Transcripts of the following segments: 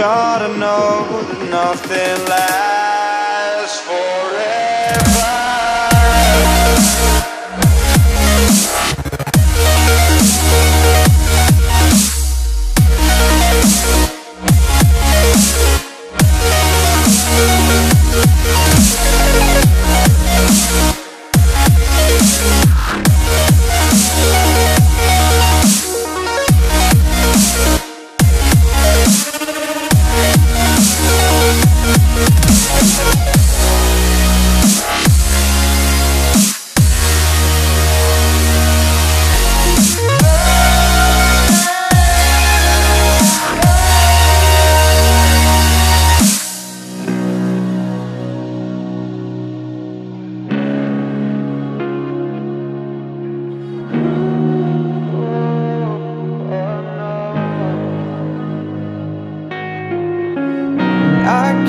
gotta know that nothing lasts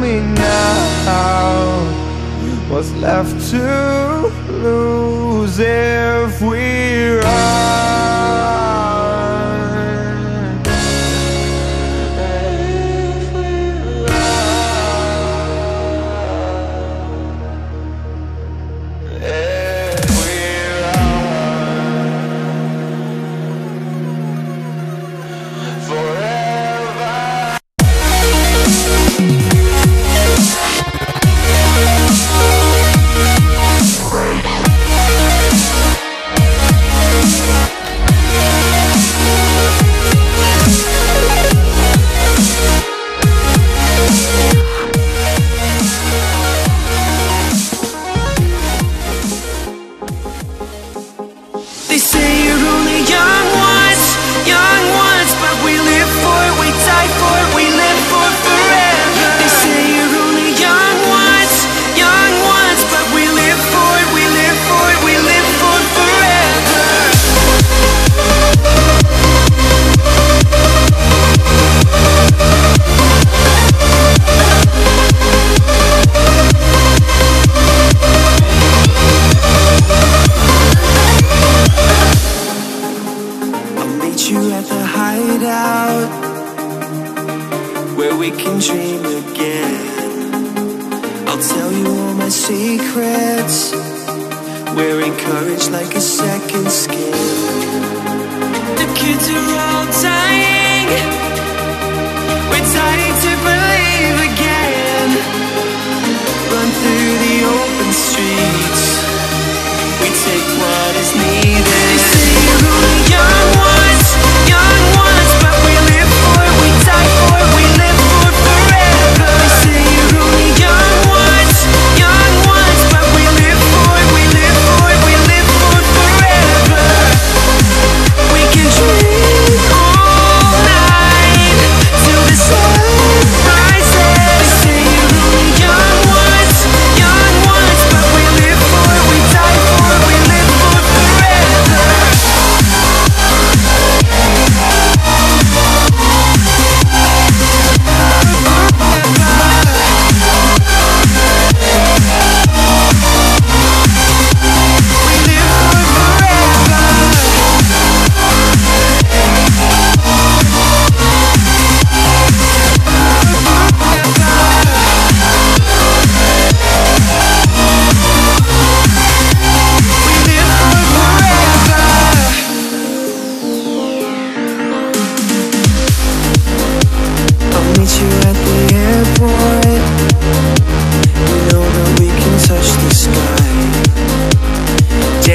me now, what's left to lose if we run? They Tell you all my secrets. We're encouraged like a second skin. The kids are all dying. We're dying to believe again. Run through the open streets.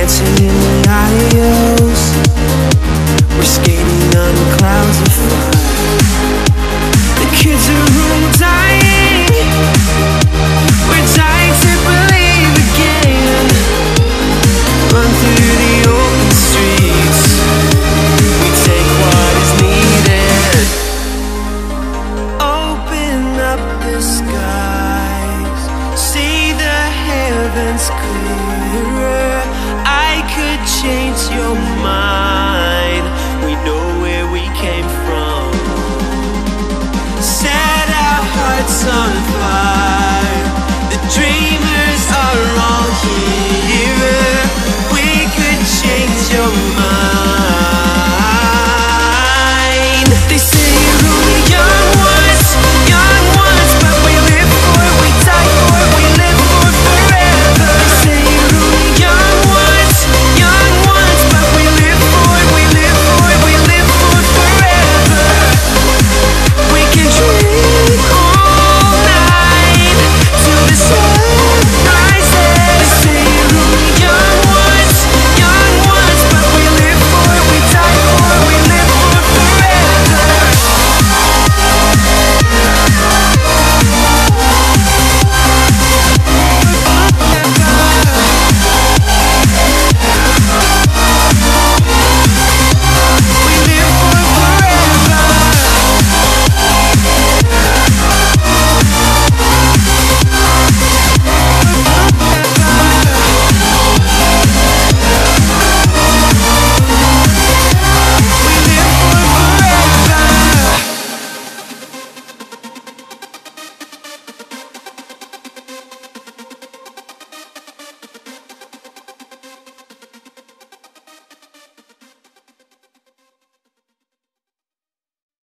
dancing in the aisles We're skating on clouds of fire. The kids are